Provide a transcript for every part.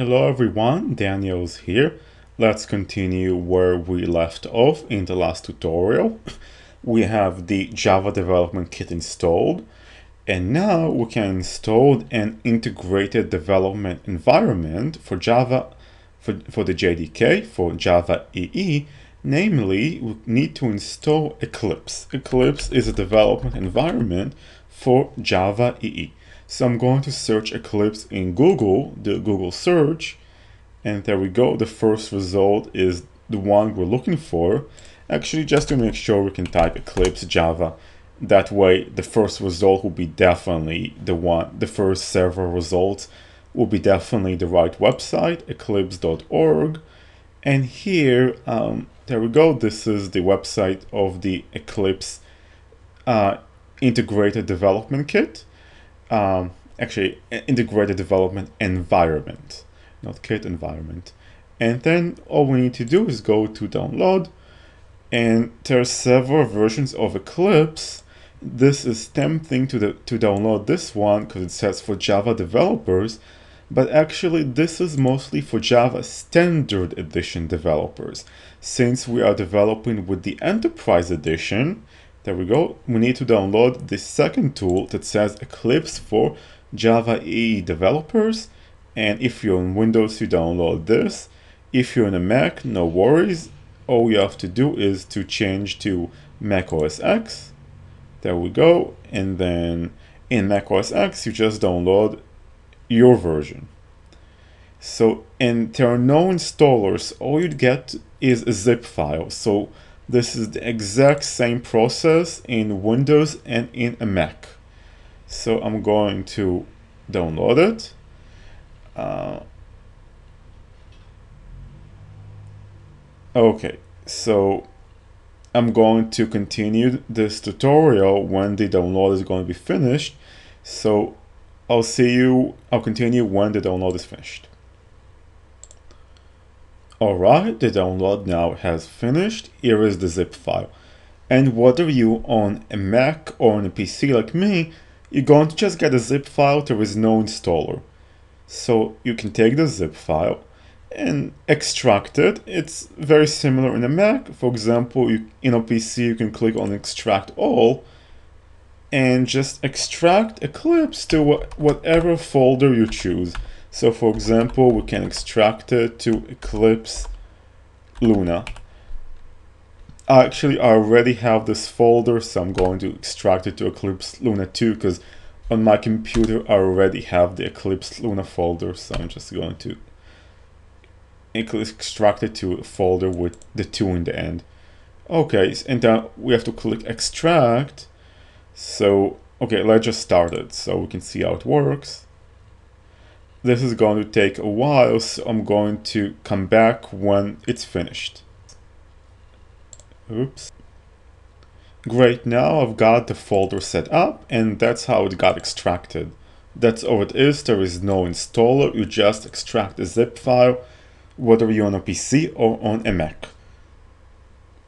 Hello everyone, Daniel's here. Let's continue where we left off in the last tutorial. We have the Java Development Kit installed and now we can install an integrated development environment for Java, for, for the JDK, for Java EE. Namely, we need to install Eclipse. Eclipse is a development environment for Java EE. So I'm going to search Eclipse in Google, the Google search, and there we go. The first result is the one we're looking for. Actually, just to make sure we can type Eclipse Java. That way, the first result will be definitely the one, the first several results will be definitely the right website, eclipse.org. And here, um, there we go. This is the website of the Eclipse uh, integrated development kit um, actually integrated development environment, not kit environment. And then all we need to do is go to download and there are several versions of Eclipse. This is tempting to, the, to download this one because it says for Java developers, but actually this is mostly for Java Standard Edition developers. Since we are developing with the Enterprise Edition, there we go. We need to download the second tool that says Eclipse for Java EE developers. And if you're on Windows, you download this. If you're on a Mac, no worries. All you have to do is to change to Mac OS X. There we go. And then in Mac OS X, you just download your version. So, and there are no installers. All you'd get is a zip file. So this is the exact same process in Windows and in a Mac. So I'm going to download it. Uh, okay, so I'm going to continue this tutorial when the download is going to be finished. So I'll see you, I'll continue when the download is finished. Alright, the download now has finished. Here is the zip file. And whether you on a Mac or on a PC like me, you're going to just get a zip file, there is no installer. So you can take the zip file and extract it. It's very similar in a Mac. For example, you, in a PC, you can click on extract all and just extract Eclipse to whatever folder you choose. So for example, we can extract it to Eclipse Luna. Actually, I already have this folder, so I'm going to extract it to Eclipse Luna 2 because on my computer I already have the Eclipse Luna folder, so I'm just going to extract it to a folder with the 2 in the end. Okay, and then we have to click extract. So, okay, let's just start it so we can see how it works. This is going to take a while, so I'm going to come back when it's finished. Oops. Great, now I've got the folder set up and that's how it got extracted. That's all it is, there is no installer, you just extract a zip file, whether you're on a PC or on a Mac.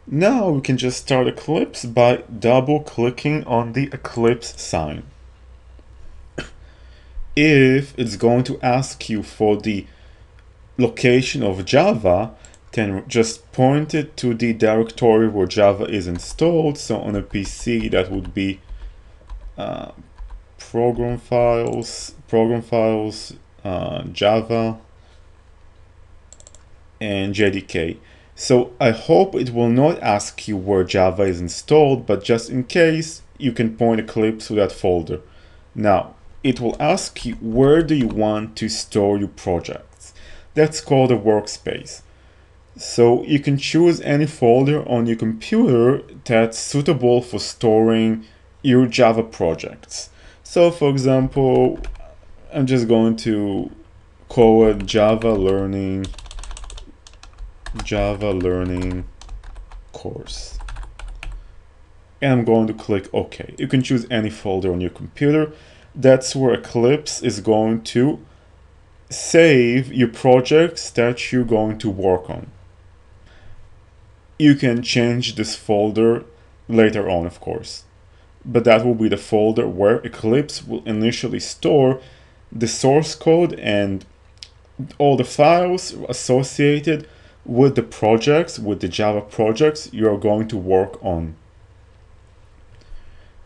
Now we can just start Eclipse by double clicking on the Eclipse sign if it's going to ask you for the location of Java, then just point it to the directory where Java is installed. So on a PC, that would be uh, program files, program files, uh, Java, and JDK. So I hope it will not ask you where Java is installed, but just in case, you can point Eclipse to that folder. Now, it will ask you where do you want to store your projects. That's called a workspace. So you can choose any folder on your computer that's suitable for storing your Java projects. So for example, I'm just going to call it Java Learning Java Learning course. And I'm going to click OK. You can choose any folder on your computer that's where Eclipse is going to save your projects that you're going to work on. You can change this folder later on, of course, but that will be the folder where Eclipse will initially store the source code and all the files associated with the projects, with the Java projects you're going to work on.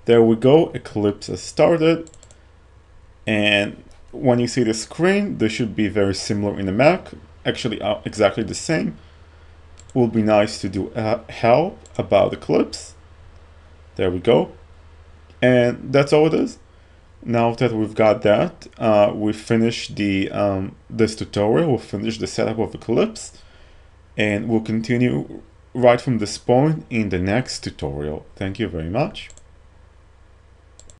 There we go, Eclipse has started. And when you see the screen, they should be very similar in the Mac, actually uh, exactly the same. Will be nice to do uh, help about Eclipse. There we go. And that's all it is. Now that we've got that, uh, we finished the um, this tutorial, we'll finish the setup of Eclipse, and we'll continue right from this point in the next tutorial. Thank you very much.